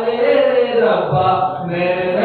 मेरे रब्बा मेरे